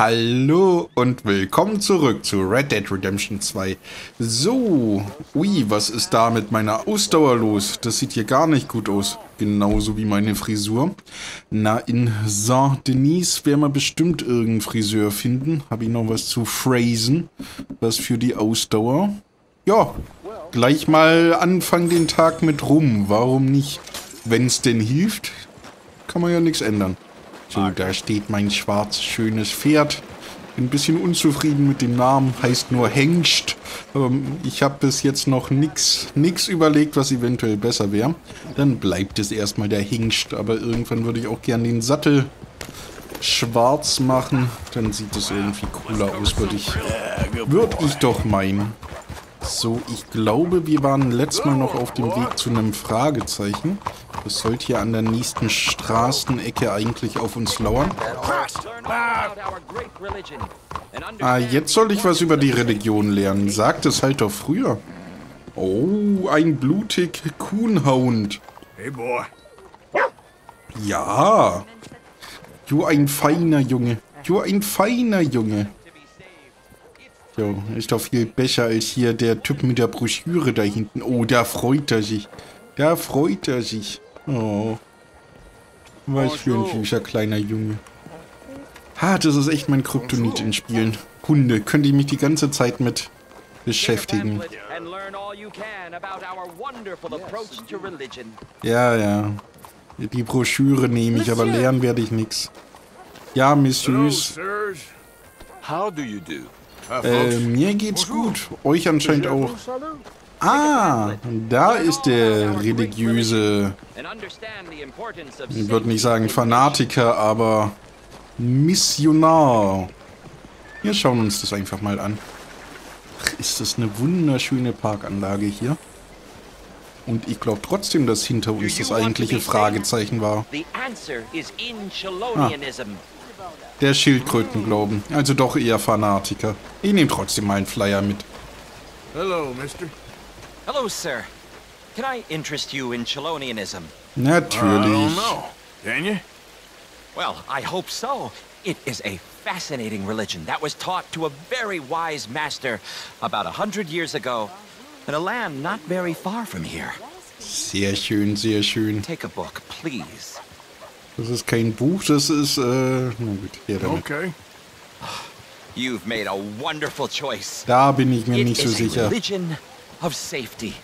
Hallo und willkommen zurück zu Red Dead Redemption 2. So, ui, was ist da mit meiner Ausdauer los? Das sieht hier gar nicht gut aus. Genauso wie meine Frisur. Na, in Saint-Denis werden wir bestimmt irgendeinen Friseur finden. Habe ich noch was zu phrasen? Was für die Ausdauer? Ja, gleich mal anfangen den Tag mit rum. Warum nicht? Wenn es denn hilft, kann man ja nichts ändern. So, da steht mein schwarz schönes Pferd. Bin ein bisschen unzufrieden mit dem Namen, heißt nur Hengst. Ähm, ich habe bis jetzt noch nichts überlegt, was eventuell besser wäre. Dann bleibt es erstmal der Hengst, aber irgendwann würde ich auch gern den Sattel schwarz machen. Dann sieht es irgendwie cooler aus, würde ich, würd ich doch meinen. So, ich glaube, wir waren letztes Mal noch auf dem Weg zu einem Fragezeichen. Das sollte hier an der nächsten Straßenecke eigentlich auf uns lauern. Ah, jetzt soll ich was über die Religion lernen. Sagt es halt doch früher. Oh, ein blutig Kuhnhound. Ja. Du ein feiner Junge. Du ein feiner Junge. Jo, ist doch viel besser als hier der Typ mit der Broschüre da hinten. Oh, da freut er sich. Da freut er sich. Oh. Was für ein süßer kleiner Junge. Ha, das ist echt mein Kryptonit in Spielen. Hunde, könnte ich mich die ganze Zeit mit beschäftigen. Ja, ja. Die Broschüre nehme ich, aber lernen werde ich nichts. Ja, Messieurs. How do you do? Äh, mir geht's gut. Euch anscheinend auch. Ah, da ist der religiöse, ich würde nicht sagen Fanatiker, aber Missionar. Wir schauen uns das einfach mal an. Ach, ist das eine wunderschöne Parkanlage hier. Und ich glaube trotzdem, dass hinter uns das eigentliche Fragezeichen war. Ah, der Schildkrötenglauben. Also doch eher Fanatiker. Ich nehme trotzdem mal einen Flyer mit. Hello, mister. Hello, sir. Can I interest you in Chelonianism? I don't Natürlich. know. Can you? Well, I hope so. It is a fascinating religion that was taught to a very wise master about a hundred years ago in a land not very far from here. Sehr schön, sehr schön. Take a book, please. Das ist kein Buch, das ist, äh, na gut, her damit. Okay. You've made a wonderful choice. Da bin ich mir It nicht so sicher. religion of safety.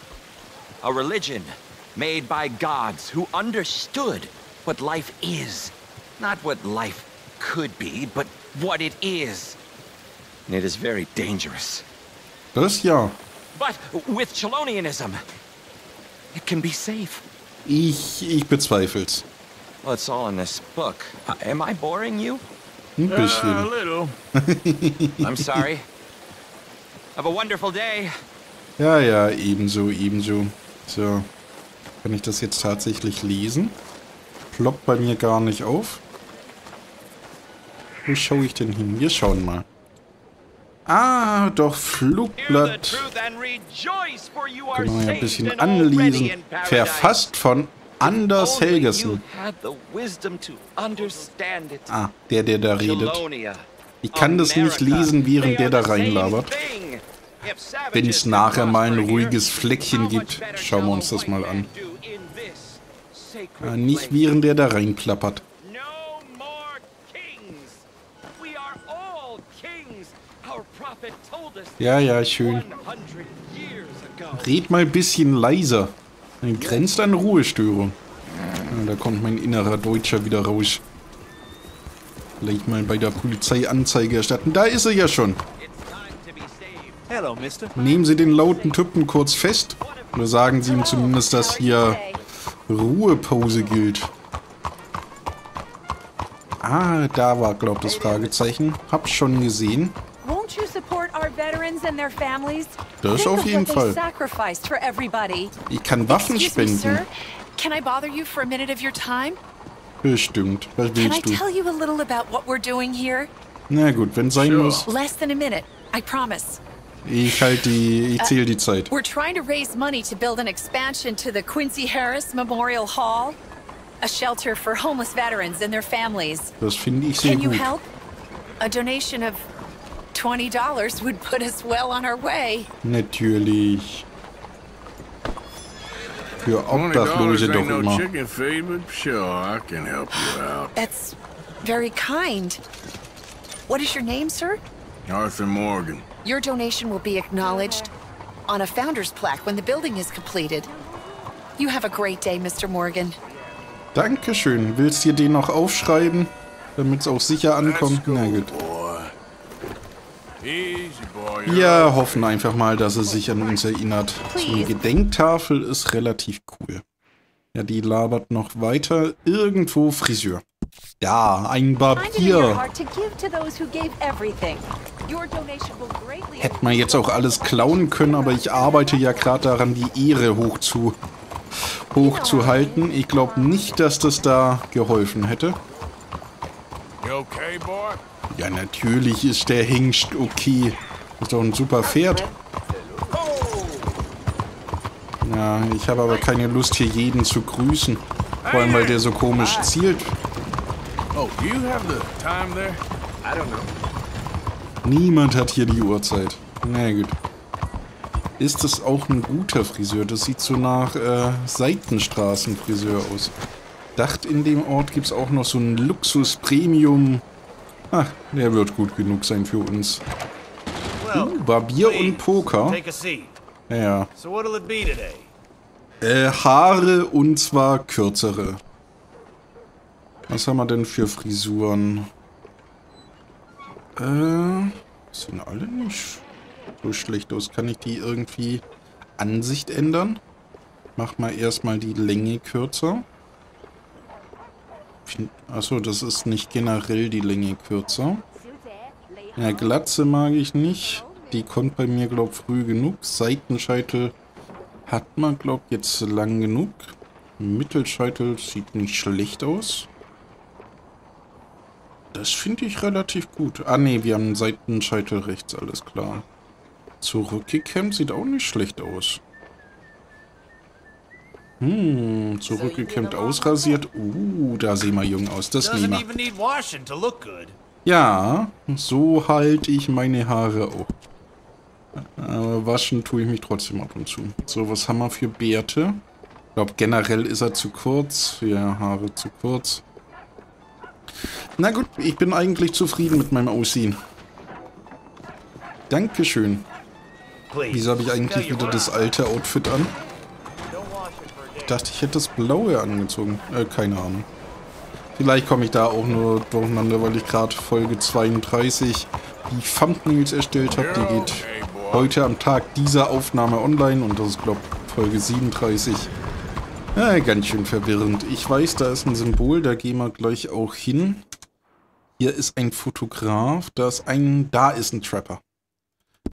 A religion made by gods who understood what life is. Not what life could be, but what it is. And it is very dangerous. Das ja. But with Chelonianism, it can be safe. Ich, ich bezweifel's. Well, it's all in this book. Uh, am I boring you? Ein Uh, a bisschen. little. I'm sorry. Have a wonderful day. Ja, ja, ebenso, ebenso. So. Kann ich das jetzt tatsächlich lesen? Ploppt bei mir gar nicht auf. Wo schaue ich denn hin? Wir schauen mal. Ah, doch, Flugblatt. Können wir ja ein bisschen anlesen. Verfasst von Anders Helgesen. Ah, der, der da redet. Ich kann das nicht lesen, während der da reinlabert. Wenn es nachher mal ein ruhiges Fleckchen gibt, schauen wir uns das mal an. Ah, nicht während der da reinplappert. Ja, ja, schön. Red mal ein bisschen leiser. Dann grenzt an Ruhestörung. Ah, da kommt mein innerer Deutscher wieder raus. Vielleicht mal bei der Polizei Anzeige erstatten. Da ist er ja schon. Hello. Nehmen Sie den lauten Typen kurz fest. Oder sagen Sie ihm zumindest, dass hier Ruhepause gilt. Ah, da war, glaub das Fragezeichen. Hab's schon gesehen. Veterans and their families? Das Think auf of jeden what Fall. They sacrificed for everybody. Ich kann Waffen Excuse me, spenden. sir. Can I bother you for a minute of your time? Bestimmt. Was Can I tell you a little about what we're doing here? Na gut, wenn sein Sure. muss. Less than a minute, I promise. Ich halte die, ich zähle die Zeit. We're trying to raise money to build an expansion to the Quincy Harris Memorial Hall, a shelter for homeless veterans and their families. Das finde ich sehr Can you help? A donation of $20 would put us well on our way. Natürlich. Für Obdachlose doch no immer. chicken feed, but sure, I can help you out. That's very kind. What is your name, sir? Arthur Morgan. Your donation will be acknowledged on a founder's plaque when the building is completed. You have a great day, Mr. Morgan. Dankeschön. Willst du dir den noch aufschreiben? Damit es auch sicher ankommt? Na gut. boy. Easy, boy. you're Wir hoffen einfach mal, dass es sich an uns erinnert. So eine. Gedenktafel ist relativ cool. Ja, die labert noch weiter. Irgendwo Friseur. Ja, ein Barbier. Hätte man jetzt auch alles klauen können, aber ich arbeite ja gerade daran, die Ehre hoch zu, hochzuhalten. Ich glaube nicht, dass das da geholfen hätte. You okay, boy? Ja, natürlich ist der Hengst okay. Ist doch ein super Pferd. Ja, ich habe aber keine Lust, hier jeden zu grüßen. Vor allem, weil der so komisch zielt. Oh. Niemand hat hier die Uhrzeit. Na gut. Ist es auch ein guter Friseur? Das sieht so nach äh, Seitenstraßenfriseur aus. Dacht, in dem Ort gibt es auch noch so ein Luxus-Premium. Ach, der wird gut genug sein für uns. Uh, Barbier und Poker. Ja. Äh, Haare und zwar kürzere. Was haben wir denn für Frisuren? Äh, sind alle nicht so schlecht aus. Kann ich die irgendwie Ansicht ändern? Mach mal erstmal die Länge kürzer. Achso, das ist nicht generell die Länge kürzer. Ja, Glatze mag ich nicht. Die kommt bei mir, glaub früh genug. Seitenscheitel hat man, glaub jetzt lang genug. Mittelscheitel sieht nicht schlecht aus. Das finde ich relativ gut. Ah ne, wir haben einen Seitenscheitel rechts, alles klar. Zurückgekämmt sieht auch nicht schlecht aus. Hm, zurückgekämmt ausrasiert. Uh, da sehen wir jung aus. Das nehmen wir. Ja, so halte ich meine Haare auch. Aber waschen tue ich mich trotzdem ab und zu. So, was haben wir für Bärte? Ich glaube, generell ist er zu kurz. Ja, Haare zu kurz. Na gut, ich bin eigentlich zufrieden mit meinem Aussehen. Dankeschön. Wieso habe ich eigentlich wieder das alte Outfit an? Ich dachte, ich hätte das blaue angezogen. Äh, keine Ahnung. Vielleicht komme ich da auch nur durcheinander, weil ich gerade Folge 32 die Thumbnails erstellt habe. Die geht heute am Tag dieser Aufnahme online und das ist, glaube ich, Folge 37. Ja, ganz schön verwirrend. Ich weiß, da ist ein Symbol, da gehen wir gleich auch hin. Hier ist ein Fotograf, da ist ein, da ist ein Trapper.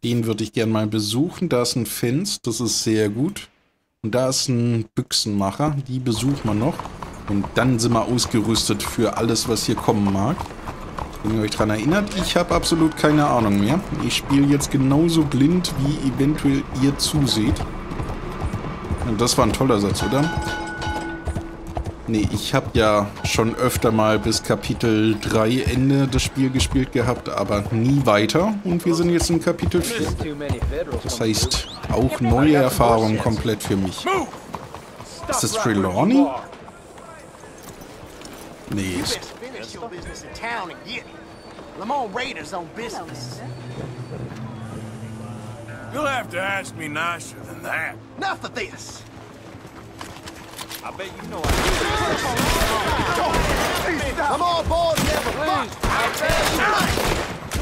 Den würde ich gern mal besuchen. Da ist ein Fence, das ist sehr gut. Und da ist ein Büchsenmacher, die besuchen wir noch. Und dann sind wir ausgerüstet für alles, was hier kommen mag. Wenn ihr euch daran erinnert, ich habe absolut keine Ahnung mehr. Ich spiele jetzt genauso blind, wie eventuell ihr zuseht. Und das war ein toller Satz, oder? Nee, ich habe ja schon öfter mal bis Kapitel 3 Ende das Spiel gespielt gehabt, aber nie weiter. Und wir sind jetzt in Kapitel 4. Das heißt, auch neue Erfahrungen komplett für mich. Ist das Trelawney? Nee, ist. Lamont Raiders on business. You'll have to ask me nicer than that. Enough of this. I bet you know I Lamont boys never fuck.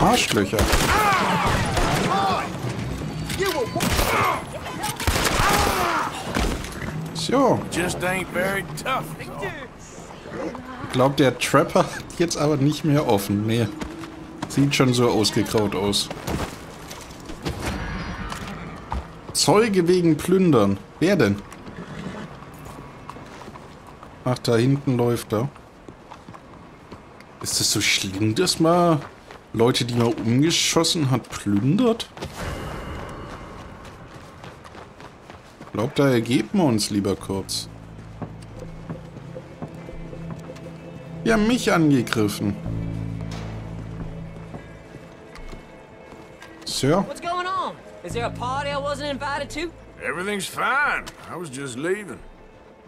Arschlöcher. So, all. glaubt der Trapper hat jetzt aber nicht mehr offen. Nee, sieht schon so ausgegraut aus. Zeuge wegen Plündern. Wer denn? Ach, da hinten läuft er. Ist es so schlimm, dass man Leute, die man umgeschossen hat, plündert? Glaubt, da ergeben wir uns lieber kurz. Die haben mich angegriffen. Sir? What's going on? Is there a party I wasn't invited to? Everything's fine. I was just leaving.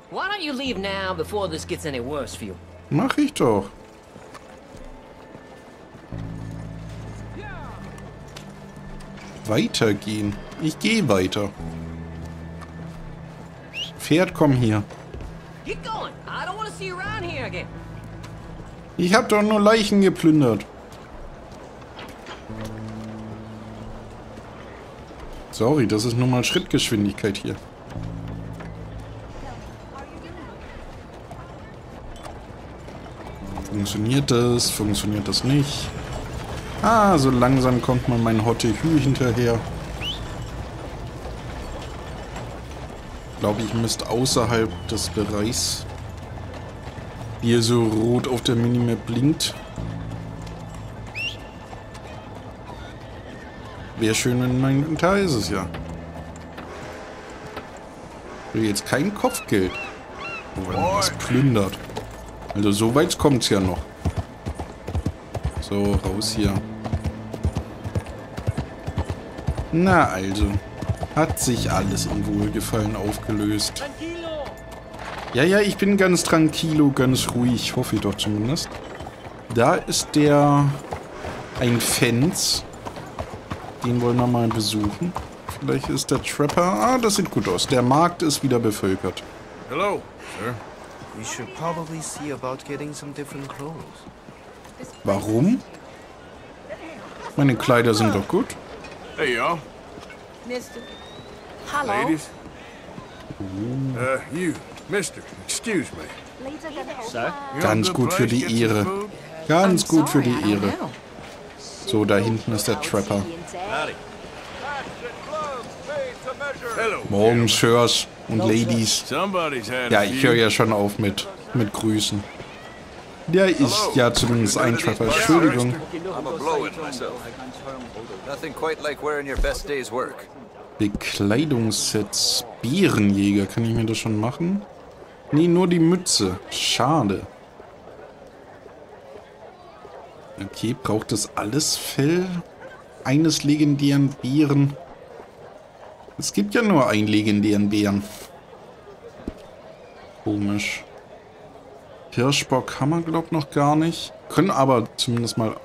Why don't you leave now before this gets any worse for you? Mach ich doch. Weitergehen. Ich gehe weiter. Pferd, komm hier. Ich hab doch nur Leichen geplündert. Sorry, das ist nun mal Schrittgeschwindigkeit hier. Funktioniert das? Funktioniert das nicht? Ah, so langsam kommt man mein Hotte Hü hinterher. Glaube, ich müsste außerhalb des Bereichs, wie er so rot auf der Minimap blinkt. Wäre schön, wenn mein Inventar ist es ja. Jetzt kein Kopfgeld. Wo man was plündert. Also so weit kommt's ja noch. So, raus hier. Na also. Hat sich alles im Wohlgefallen aufgelöst. Ja, ja, ich bin ganz tranquilo, ganz ruhig. Hoffe ich doch zumindest. Da ist der... Ein Fans. Den wollen wir mal besuchen. Vielleicht ist der Trapper... Ah, das sieht gut aus. Der Markt ist wieder bevölkert. Hello, sir. You should probably see about getting some different clothes. Warum? Meine Kleider sind doch gut. Hey, y'all. Mister. Hallo. Ladies. Uh, you, mister, excuse me. A Ganz gut für die Ehre. Ganz gut für die Ehre. So, da hinten ist der Trapper. Hello. Morgen, Sirs und Ladies. Ja, ich höre ja schon auf mit, mit Grüßen. Der ist ja zumindest ein Treffer. Entschuldigung. I'm a blow-in myself. Nothing quite like wearing your best day's work. Bekleidungssets. Bärenjäger. Kann ich mir das schon machen? Nee, nur die Mütze. Schade. Okay, braucht das alles Fell eines legendären Bären? Es gibt ja nur einen legendären Bären. Komisch. Hirschbock haben wir, glaub noch gar nicht. Können aber zumindest mal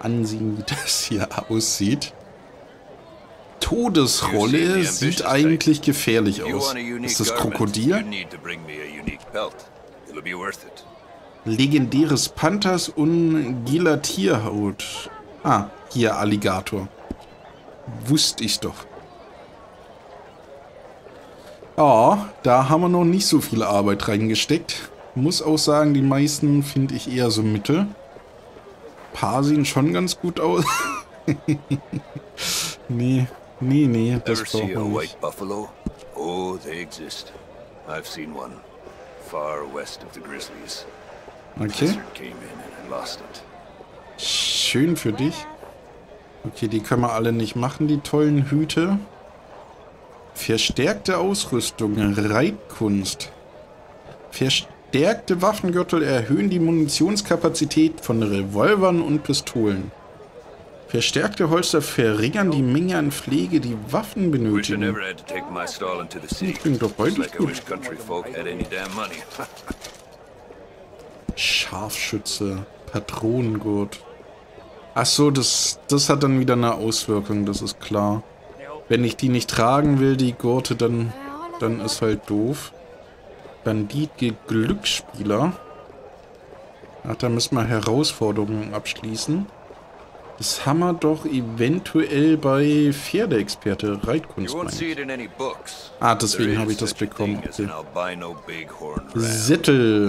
ansehen, wie das hier aussieht. Todesrolle sieht eigentlich gefährlich aus. Ist das Krokodil? Legendäres Panthers und Gelatierhaut. Ah, hier Alligator. Wusste ich doch. Ja, da haben wir noch nicht so viel Arbeit reingesteckt. Muss auch sagen, die meisten finde ich eher so mittel. Paar sehen schon ganz gut aus. nee, nee, nee, das Ever see a white buffalo? Oh, they exist. I've seen one. Far west of the Grizzlies. Okay, schön für dich. Okay, die können wir alle nicht machen, die tollen Hüte. Verstärkte Ausrüstung, Reitkunst. Verstärkte Waffengürtel erhöhen die Munitionskapazität von Revolvern und Pistolen. Verstärkte Holster verringern die Menge an Pflege, die Waffen benötigen. sea. klingt doch beides gut. Scharfschütze, Patronengurt. Ach so, das, das hat dann wieder eine Auswirkung, das ist klar. Wenn ich die nicht tragen will, die Gurte, dann, dann ist halt doof. Bandit gegen Glücksspieler. Ach, da müssen wir Herausforderungen abschließen. Das haben wir doch eventuell bei Pferdeexperte, Reitkunst. Ah, deswegen habe ich das bekommen. Okay. Sättel.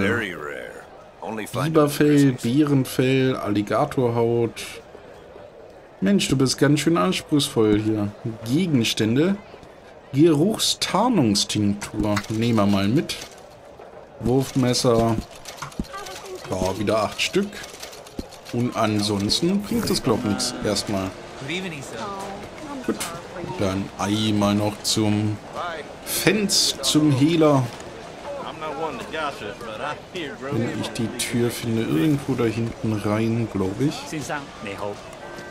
Biberfell. Bärenfell, Alligatorhaut. Mensch, du bist ganz schön anspruchsvoll hier. Gegenstände. Geruchstarnungstinktur. Nehmen wir mal mit. Wurfmesser. Ja, wieder acht Stück. Und ansonsten bringt das, glaub nichts. Erstmal. Gut. Dann einmal noch zum Fans, zum hear Wenn ich die Tür finde, irgendwo da hinten rein, glaube ich.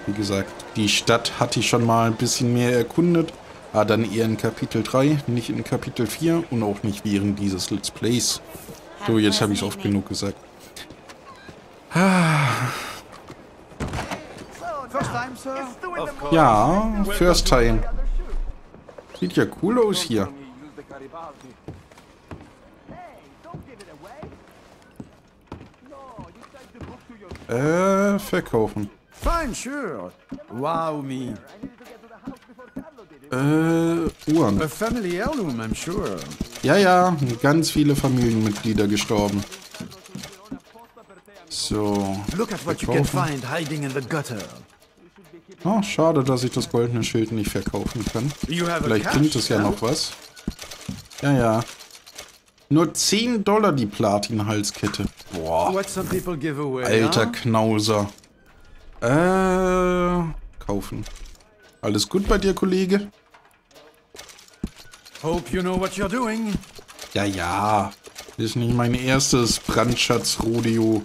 Wie gesagt, die Stadt hatte ich schon mal ein bisschen mehr erkundet. Aber dann eher in Kapitel 3, nicht in Kapitel 4 und auch nicht während dieses Let's Plays. So, jetzt habe ich es oft genug gesagt. Ja, First Time. Sieht ja cool aus hier. Äh, verkaufen. Fine, sure. Wow, me. Äh, Uhren. A family heirloom, I'm sure. Ja, ja, ganz viele Familienmitglieder gestorben. So. Look at what you can find hiding in the gutter. Oh, schade, dass ich das goldene Schild nicht verkaufen kann. Vielleicht bringt es ja noch was. Ja, ja. Nur 10 Dollar die Platin-Halskette. Boah, away, alter? Knauser. Äh, kaufen. Alles gut bei dir, Kollege? Hope you know what you're doing. Ja, ja. Ist nicht mein erstes Brandschatz-Rodeo.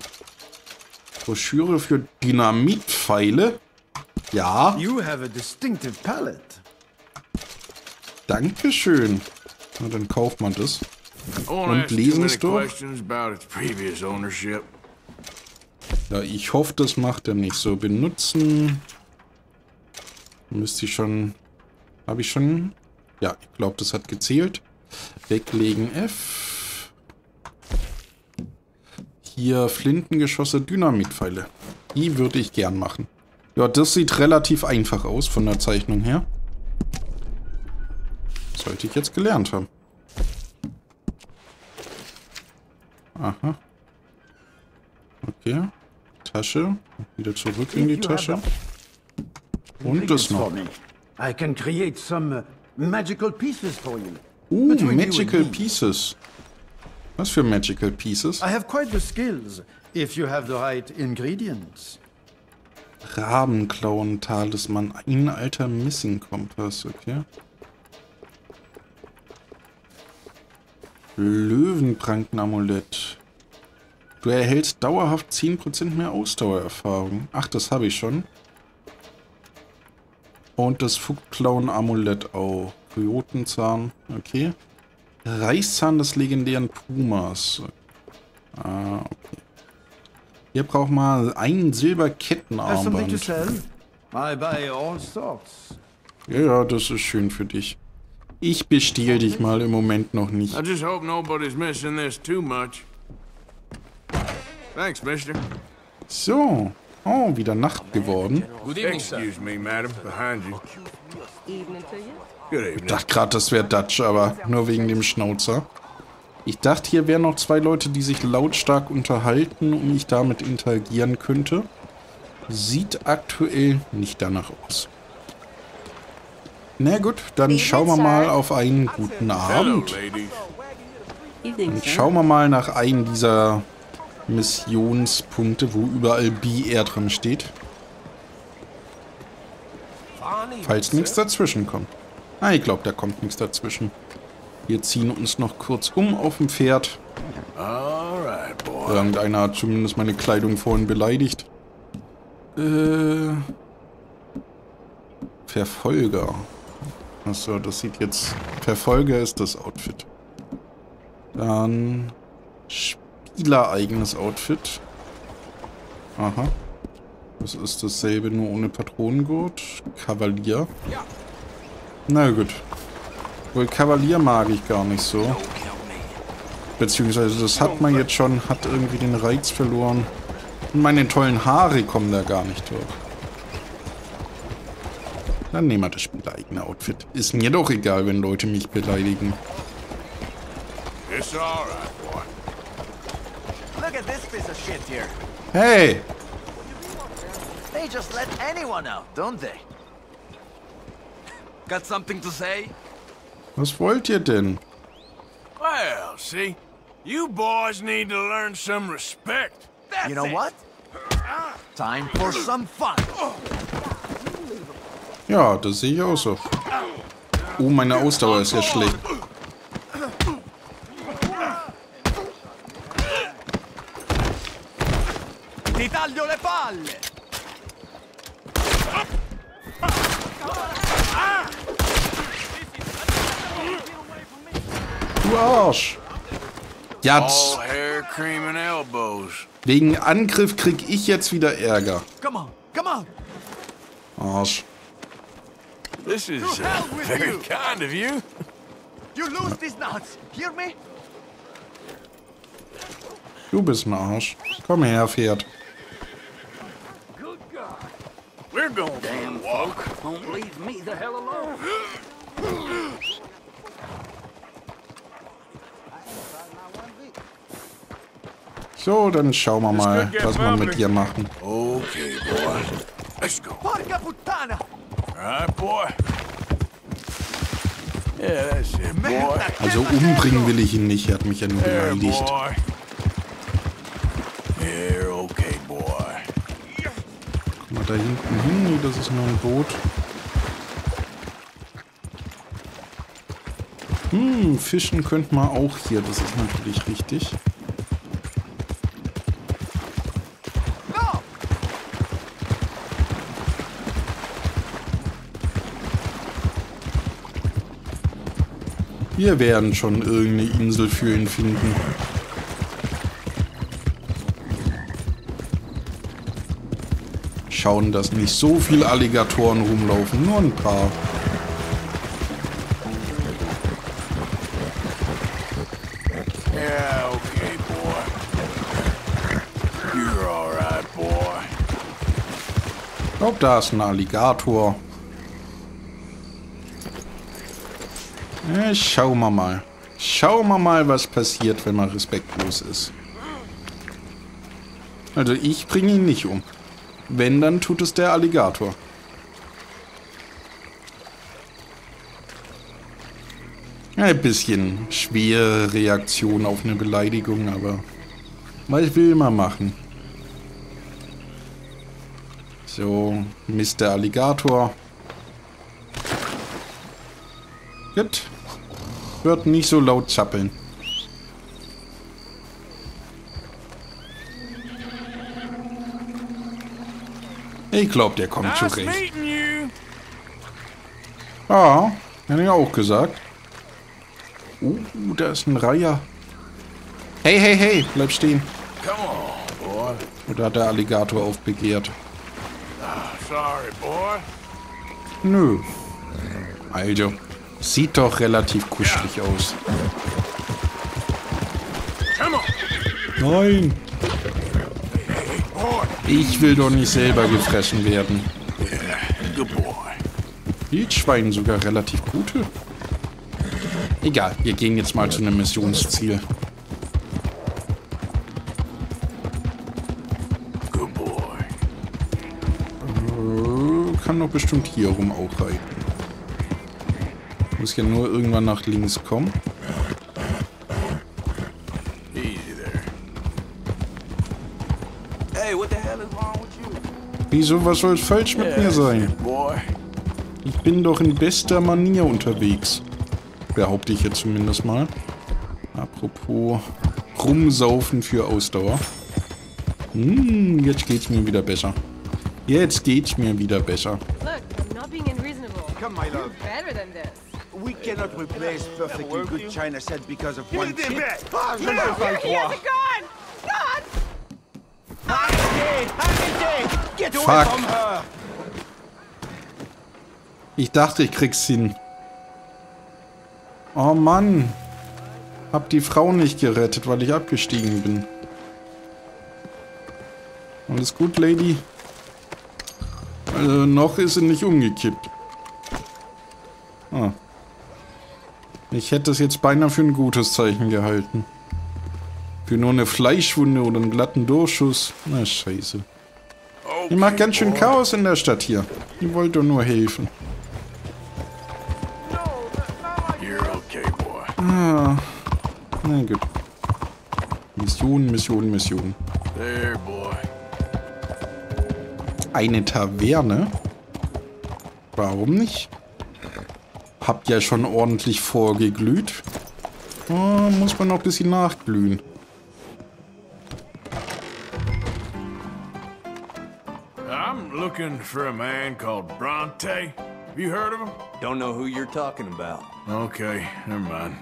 Broschüre für Dynamitpfeile? Ja, You have a distinctive palette. Dankeschön. Na, dann kauft man das. Und lesen es durch? Ja, ich hoffe, das macht er nicht so. Benutzen. Müsste ich schon... Habe ich schon... Ja, ich glaube, das hat gezählt. Weglegen F. Hier Flintengeschosse, Dynamitpfeile. Die würde ich gern machen. Ja, das sieht relativ einfach aus von der Zeichnung her. Sollte ich jetzt gelernt haben. Aha. Okay. Tasche. Wieder zurück in die Tasche. Und das noch. I can create some uh, magical pieces for you. And Magical. Pieces. Was für Magical Pieces? I have quite the skills, if you have the right ingredients. Rabenklauen, Talisman, ein alter Missing Kompass, okay. Löwenprankenamulett. Du erhältst dauerhaft 10% mehr Ausdauererfahrung. Ach, das habe ich schon. Und das Fuchsklauen-Amulett auch. Kojotenzahn, okay. Reißzahn des legendären Pumas. Ah, okay. Hier braucht man ein to Silberkettenarmband. Ja, das ist schön für dich. Ich bestehl dich mal im Moment noch nicht. I just hope nobody's missing this too much. Thanks, mister. So. Oh, wieder Nacht geworden. Excuse me, madam. Behind you. Good Ich dachte gerade, das wäre Dutch, aber nur wegen dem Schnauzer. Ich dachte, hier wären noch zwei Leute, die sich lautstark unterhalten und ich damit interagieren könnte. Sieht aktuell nicht danach aus. Na gut, dann schauen wir mal auf einen guten Abend. Und schauen wir mal nach einem dieser Missionspunkte, wo überall BR dran steht. Falls nichts dazwischen kommt. Ah, ich glaube, da kommt nichts dazwischen. Wir ziehen uns noch kurz um auf dem Pferd. All right, boy. Irgendeiner hat zumindest meine Kleidung vorhin beleidigt. Äh. Verfolger. Achso, das sieht jetzt. Verfolger ist das Outfit. Dann. Spielereigenes Outfit. Aha. Das ist dasselbe, nur ohne Patronengurt. Kavalier. Na gut. Wohl Kavalier mag ich gar nicht so. Beziehungsweise das hat man jetzt schon, hat irgendwie den Reiz verloren. Und meine tollen Haare kommen da gar nicht durch. Dann nehmen wir das spieleigene Outfit. Ist mir doch egal, wenn Leute mich beleidigen. Hey! They just let anyone out, don't they? Got something to say? Was wollt ihr denn? Well, see, you boys need to learn some respect. you know what? Time for some fun. Ja, das sehe ich auch so. Oh, meine Ausdauer ist ja schlecht. Ti taglio le palle! Du Arsch. Jetzt. All hair, cream, and elbows. Wegen Angriff krieg ich jetzt wieder Ärger. Arsch. This is To uh, very kind of you. You lose these nuts. Hear me? Du bist ein Arsch. Komm her, Pferd. We're going a walk. Don't leave me the hell alone. So, dann schauen wir mal, was wir mit dir machen. Okay, boy. Let's go. Porca puttana. All right, boy. Yeah, that's it, boy. Also umbringen will ich ihn nicht, er hat mich ja nur beleidigt. Here, okay, boy. Guck mal da hinten hin, nee, das ist nur ein Boot. Hm, fischen könnte man auch hier, das ist natürlich richtig. Wir werden schon irgendeine Insel für ihn finden. Schauen, dass nicht so viele Alligatoren rumlaufen, nur ein paar. Yeah, okay, boy. You're all right, boy. Ich glaube, da ist ein Alligator. Schauen wir mal. Schauen wir mal, was passiert, wenn man respektlos ist. Also ich bringe ihn nicht um. Wenn, dann tut es der Alligator. Ein bisschen schwere Reaktion auf eine Beleidigung, aber was will man machen? So, Mr. Alligator. Gut. Wird nicht so laut zappeln. Ich glaube, der kommt Nice zurecht. meeting you. Ja, hätte ich auch gesagt. Uh, da ist ein Reiher. Hey, hey, hey, bleib stehen. On. Oder hat der Alligator aufbegehrt? Sorry, boy. Nö. Also, sieht doch relativ kuschelig aus. Nein, ich will doch nicht selber gefressen werden. Wildschwein sogar relativ gute. Egal, wir gehen jetzt mal zu einem Missionsziel. Äh, Kann doch bestimmt hier rum auch reiten. Muss ja nur irgendwann nach links kommen. Wieso, was soll falsch mit mir sein? Ich bin doch in bester Manier unterwegs. Behaupte ich jetzt zumindest mal. Apropos rumsaufen für Ausdauer. Hm, jetzt geht's mir wieder besser. Jetzt geht's mir wieder besser. Cannot replace perfectly good China set because of one the chip. Ah, je ne pas he has croire. Fuck. Ich dachte, ich krieg's hin. Oh Mann. Hab die Frau nicht gerettet, weil ich abgestiegen bin. Alles gut, Lady? Also, noch ist sie nicht umgekippt. Ich hätte es jetzt beinahe für ein gutes Zeichen gehalten. Für nur eine Fleischwunde oder einen glatten Durchschuss. Na, scheiße. Ihr macht ganz schön Chaos in der Stadt hier. Ihr wollt doch nur helfen. Ah. Na gut. Mission, Mission, Mission. Eine Taverne? Warum nicht? Habt ja schon ordentlich vorgeglüht. Oh, muss man noch ein bisschen nachglühen. I'm looking for a man called Bronte. Have you heard of him? Don't know who you're talking about. Okay, never mind.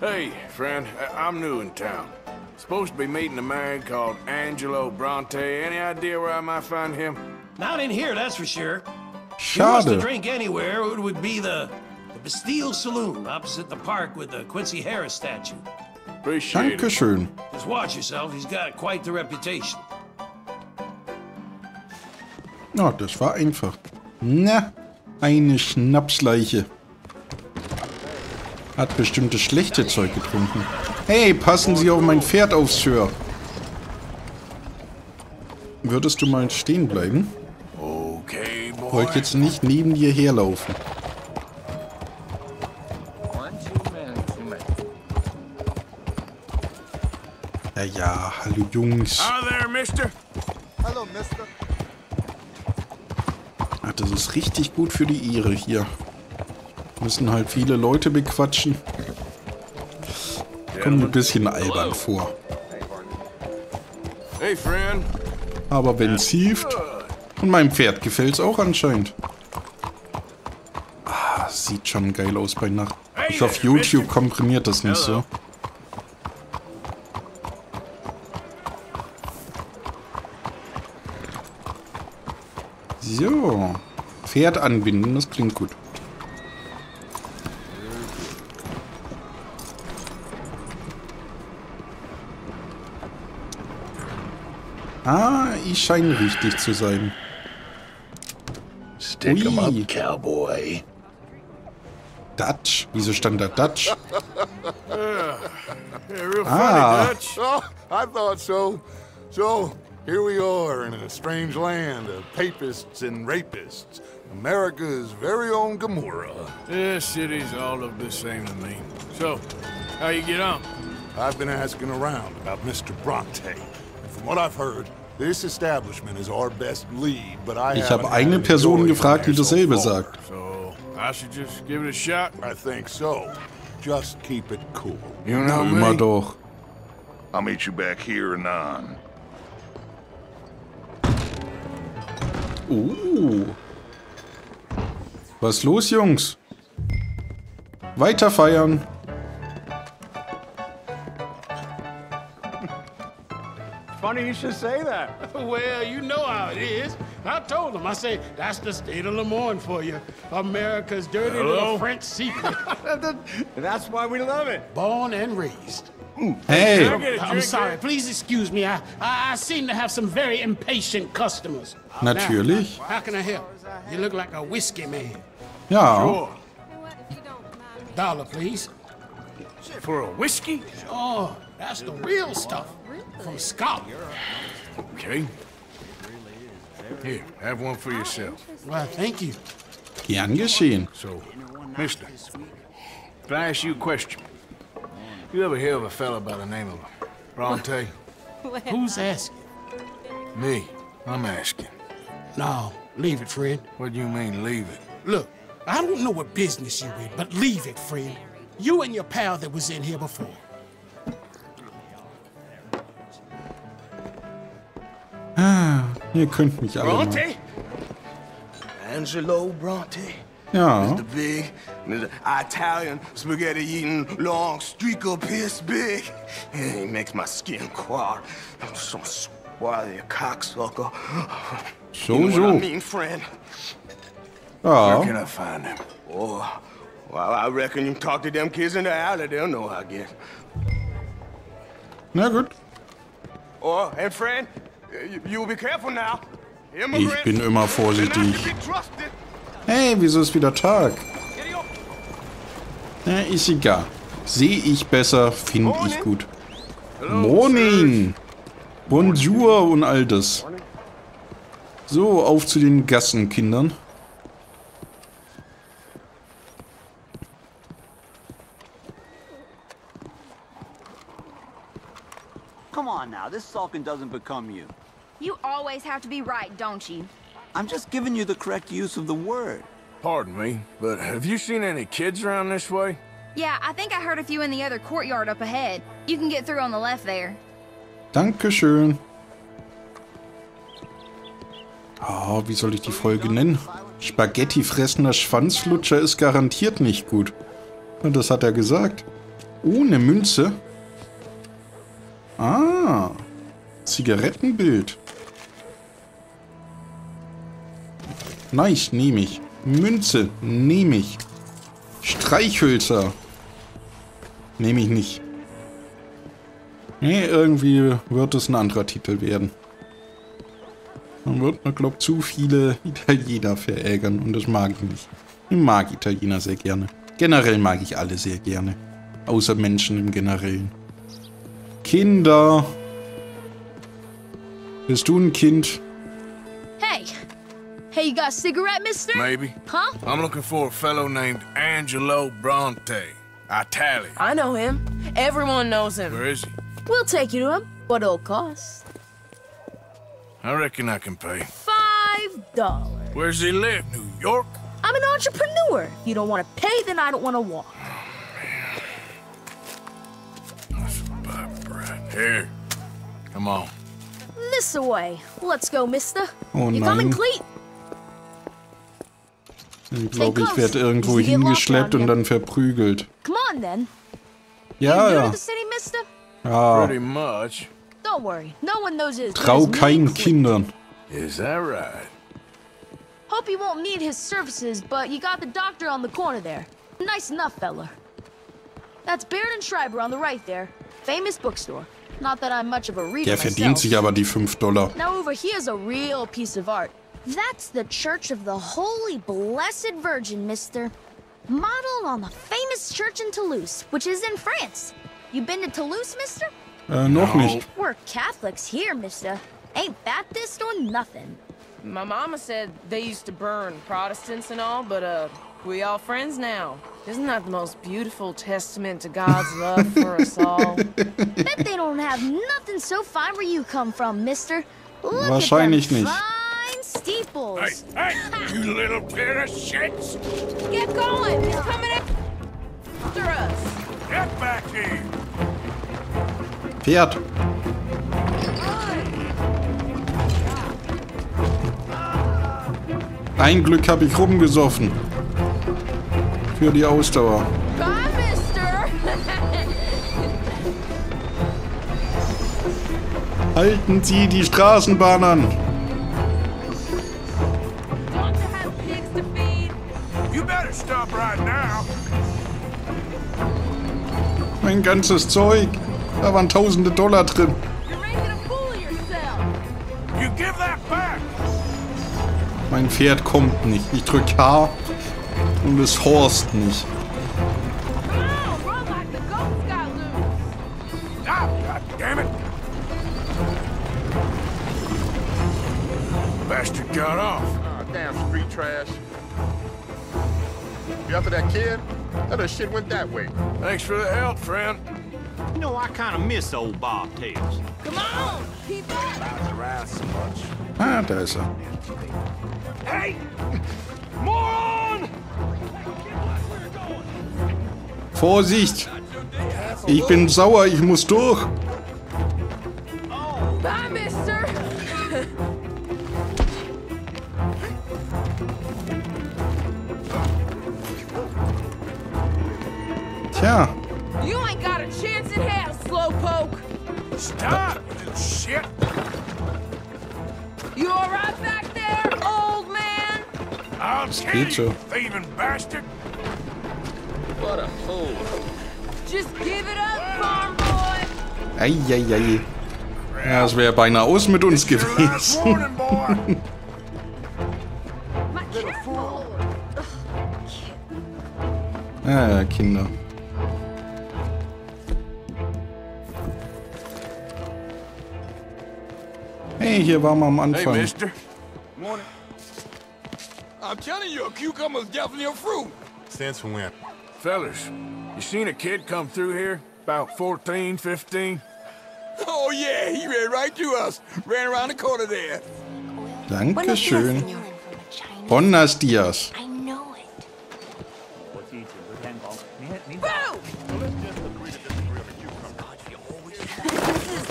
Hey, friend, I- I'm new in town. Supposed to be meeting a man called Angelo Bronte. Any idea where I might find him? Not in here, that's for sure. Schade. drink anywhere, it would be the, the Bastille Saloon opposite the park with the Quincy Harris statue. Appreciate it. Dankeschön. Just watch yourself, he's got quite the reputation. Ja, das war einfach. Na, eine Schnapsleiche. Hat bestimmt das schlechte Zeug getrunken. Hey, passen Sie auf mein Pferd auf, Sir. Würdest du mal stehen bleiben? Wollte jetzt nicht neben dir herlaufen. Ja, ja, hallo Jungs. Hi there, mister. Hello, mister. Ach, das ist richtig gut für die Ehre hier. Müssen halt viele Leute bequatschen. Kommt mir ein bisschen albern vor. Hey, friend. Aber wenn's hieft. Und meinem Pferd gefällt's auch anscheinend. Ah, sieht schon geil aus bei Nacht. Ich hoffe, YouTube komprimiert das nicht so. So. Pferd anbinden, das klingt gut. Ah, ich scheine richtig zu sein. Stick 'em Ui. up, cowboy. Dutch. Wieso stand da Dutch? Yeah, real Ah. funny, Dutch. Oh, I thought so. So, here we are in a strange land of papists and rapists. America's very own Gomorrah. This city's all look the same to me. So, how you get on? I've been asking around about Mr. Bronte. And from what I've heard, this establishment is our best lead, but I Ich habe eine Person gefragt, die dasselbe sagt. So, I should just give it a shot? I think so. Just keep it cool. You know Immer me. doch. I'll meet you back here anon. Uh. Was los, Jungs? Weiter feiern. Funny you should say that. well, you know how it is. I told him. I said, that's the state of Lemoyne for you. America's dirty Hello? little French secret. That's why we love it. Born and raised. Hey. I'm sorry. Please excuse me. I, I, I seem to have some very impatient customers. Natürlich. Now, how can I help? You look like a whiskey man. Ja. Dollar, please. For a whiskey? Oh, that's the real stuff. Oh, From Scotland. Okay. Here, have one for yourself. Well, thank you. Gern geschehen. So, mister, can I ask you a question? You ever hear of a fella by the name of Bronte? Who's asking? Me. I'm asking. No, leave it, friend. What do you mean, leave it? Look, I don't know what business you're in, but leave it, friend. You and your pal that was in here before. Ihr könnt mich alle. Bronte? Angelo Bronte? Ja. Mr. Big, Mr. Italian spaghetti eating long streak of piss big. He makes my skin crawl. I'm so swarthy cocksucker. So, you know so. I mean, friend? Ja. Where can I find him? Oh, well, I reckon you talk to them kids in the alley, they'll know how I get. Na gut. Oh, and friend, Ich bin immer vorsichtig. Hey, wieso ist wieder Tag? Na, ist egal. Sehe ich besser, finde ich gut. Morning! Bonjour und all das. So, auf zu den Gassenkindern. Come on now, this sulking doesn't become you. You always have to be right, don't you? I'm just giving you the correct use of the word. Pardon me, but have you seen any kids around this way? Yeah, I think I heard a few in the other courtyard up ahead. You can get through on the left there. Dankeschön. Ah, wie soll ich die Folge nennen? Spaghetti fressender Schwanzlutscher ist garantiert nicht gut. Und das hat er gesagt. Ohne Münze? Ah. Zigarettenbild. Nice, nehme ich. Münze, nehme ich. Streichhölzer. Nehme ich nicht. Nee, irgendwie wird es ein anderer Titel werden. Man wird, man glaubt, zu viele Italiener verärgern und das mag ich nicht. Ich mag Italiener sehr gerne. Generell mag ich alle sehr gerne. Außer Menschen im Generellen. Kinder. Bist du ein Kind? Hey. Hey, you got a cigarette, mister? Maybe. Huh? I'm looking for a fellow named Angelo Bronte. Italian. I know him. Everyone knows him. Where is he? We'll take you to him. What it'll cost? I reckon I can pay. Five dollars. Where's he live? New York? I'm an entrepreneur. If you don't want to pay, then I don't want to walk. Here. Come on. This away. Let's go, mister. Oh you coming, nein. Cleet? Ich glaube, ich werde irgendwo hingeschleppt und dann verprügelt. Come on, then. Ja, you new to ja. the city, mister? Ja. Pretty much. Don't worry. No one knows it as good Trau as me, keinen Cleet. Kindern. Is that right? Hope you won't need his services, but you got the doctor on the corner there. Nice enough, fella. That's Baird and Schreiber on the right there. Famous bookstore. Not that I'm much of a reader Der verdient myself. sich aber die 5 Dollar. Now over here's a real piece of art. That's the Church of the Holy Blessed Virgin, mister. Modeled on the famous church in Toulouse, which is in France. You been to Toulouse, mister? Äh, noch nicht. We're Catholics here, mister. Ain't Baptist or nothing. My mama said they used to burn Protestants and all, but uh, we all friends now. Isn't that the most beautiful testament to God's love for us all? Bet they don't have nothing so fine where you come from, mister. Look Wahrscheinlich at them nicht. fine steeples. Hey, you little pair of shits! Get going! He's coming after us! Get back here! Pferd. Ein Glück habe ich rumgesoffen. Für die Ausdauer. Halten Sie die Straßenbahn an. Mein ganzes Zeug. Da waren tausende Dollar drin. Mein Pferd kommt nicht. Ich drück H und es horst nicht. Bastard got off. Ah, damn street trash. You after that kid? That other shit went that way. Thanks for the help, friend. You know, I kind of miss old bobtails. Come on! Keep up! Around so much. Ah. Hey! Moron! Vorsicht! Ich bin sauer, ich muss durch. Bye, mister! Tja, You ain't got a chance in hell, slowpoke! Stop, little shit! You alright back farm boy! Eieiei. Ja, es wäre beinahe aus mit uns gewesen. Ah, Kinder. Hey, hier waren wir am Hey, Anfang. mister. Morning. I'm telling you, a cucumber's definitely a fruit. Since when? Fellas, you seen a kid come through here? About 14, 15? Oh, yeah, he ran right to us. Ran around the corner there. Dankeschön. Buenos dias. I know it.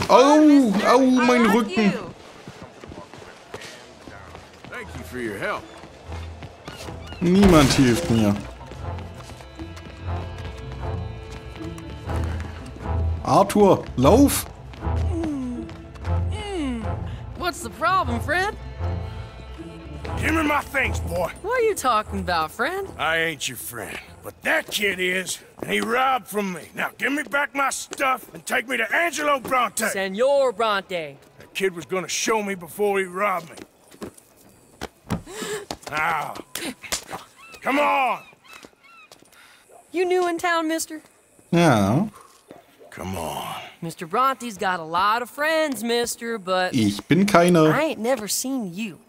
Au, au, mein Rücken. Thank you for your help. Niemand hilft mir. Arthur, lauf! What's the problem, friend? Give me my things, boy. What are you talking about, friend? I ain't your friend, but that kid is, and he robbed from me. Now give me back my stuff and take me to Angelo Bronte. Senor Bronte. That kid was gonna show me before he robbed me. Now, come on. You new in town, mister? No. Come on. Mr. Bronte's got a lot of friends, mister, but ich bin keiner. I ain't never seen you.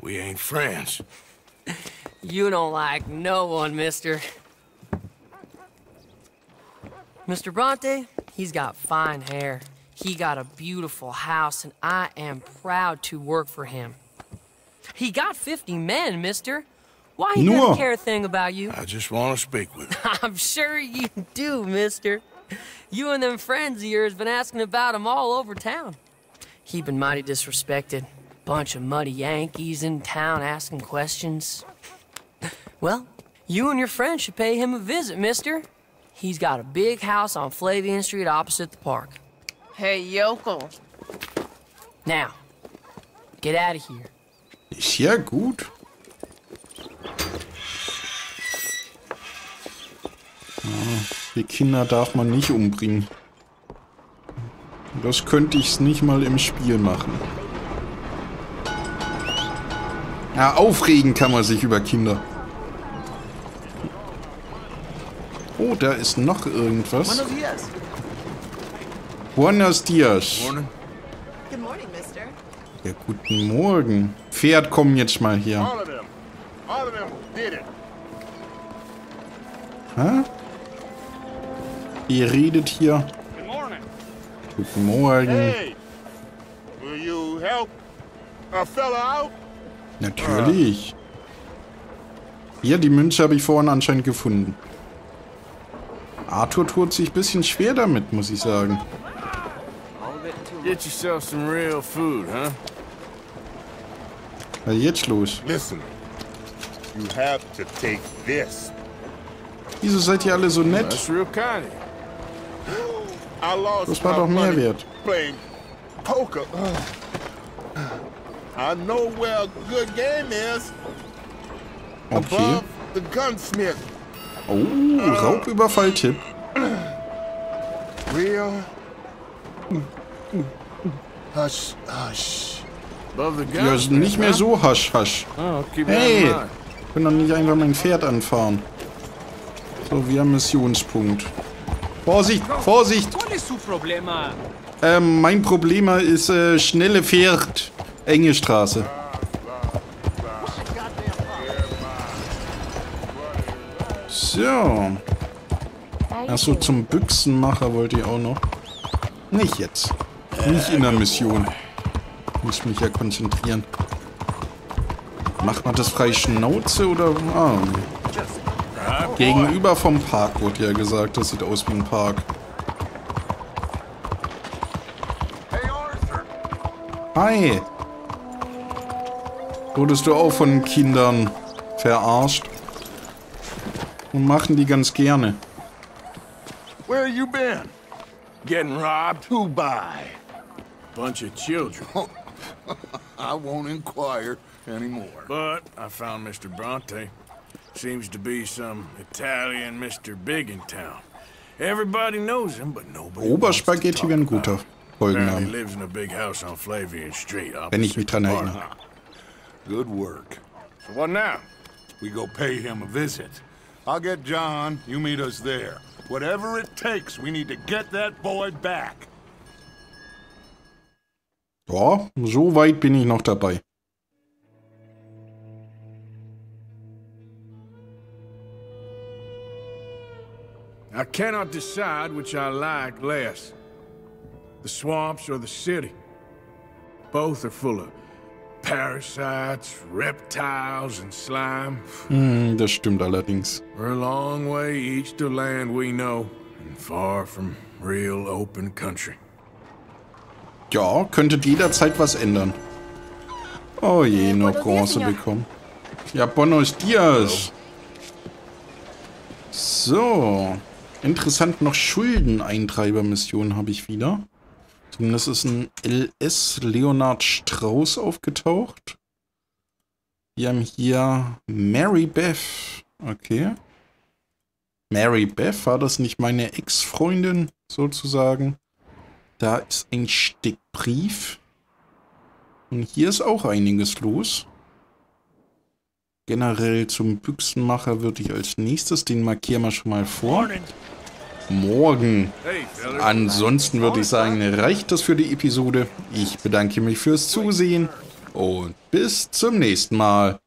We ain't friends. You don't like no one, mister. Mr. Bronte, he's got fine hair. He got a beautiful house, and I am proud to work for him. He got 50 men, mister. Why he Nur. doesn't care a thing about you? I just want to speak with him. I'm sure you do, mister. You and them friends of yours been asking about him all over town. He been mighty disrespected. Bunch of muddy Yankees in town asking questions. Well, you and your friend should pay him a visit, mister. He's got a big house on Flavian Street opposite the park. Hey, yokel. Now, get out of here. Ist ja gut. Die Kinder darf man nicht umbringen. Das könnte ich nicht mal im Spiel machen. Ja, aufregen kann man sich über Kinder. Oh, da ist noch irgendwas. Buenos dias. Buenos dias. Morning. Good morning, mister. Ja, guten Morgen. Pferd, komm jetzt mal it. Hä? Ihr redet hier. Guten Morgen. Hey, will you help a fella out? Natürlich. Hier, die Münze habe ich vorhin anscheinend gefunden. Arthur tut sich ein bisschen schwer damit, muss ich sagen. Get yourself some real food, huh? Was ist jetzt los? Listen, you have to take this. Wieso seid ihr alle so nett? Das war doch mehr wert. poker. I know where a good game is. Okay. Above the gunsmith. Oh, Raubüberfall-Tipp. Real. Hush, hush. Ja, ist nicht mehr so hasch hasch. In Hey, ich kann doch nicht einfach mein Pferd anfahren. So, wir haben Missionspunkt. Vorsicht, Vorsicht! Ähm, mein Problem ist äh, schnelle Pferd. Enge Straße. So. Achso, zum Büchsenmacher wollte ich auch noch. Nicht jetzt. Nicht in der Mission. Muss mich ja konzentrieren. Macht man das frei Schnauze oder... Ah. Gegenüber vom Park wurde ja gesagt. Das sieht aus wie ein Park. Hi. Wurdest du auch von Kindern verarscht? Und machen die ganz gerne. Where you been? Getting robbed? Who by? Bunch of children. I won't inquire anymore. But I found Mr. Bronte. Seems to be some Italian Mr. Big in town. Everybody knows him, but nobody Oberspaghetti wäre ein guter Apparently Folgenname. lives in a big house on Flavian Street. Wenn ich mich dran erinnere. Good work. So what now? We go pay him a visit. I'll get John. You meet us there. Whatever it takes, we need to get that boy back. Ja, so weit bin ich noch dabei. I cannot decide which I like less. The swamps or the city. Both are full of parasites, reptiles, and slime. Hm, das stimmt allerdings. We're a long way east of land we know, and far from real open country. Ja, könnte jederzeit was ändern. Oh je, noch Bronze bekommen. Ja, Buenos Dias. So. Interessant, noch Schuldeneintreiber-Missionen habe ich wieder. Zumindest ist ein LS Leonard Strauß aufgetaucht. Wir haben hier Mary Beth. Okay. Mary Beth, war das nicht meine Ex-Freundin sozusagen? Da ist ein Steckbrief. Und hier ist auch einiges los. Generell zum Büchsenmacher würde ich als nächstes, den markieren wir schon mal vor. Morgen. Ansonsten würde ich sagen, reicht das für die Episode. Ich bedanke mich fürs Zusehen und bis zum nächsten Mal.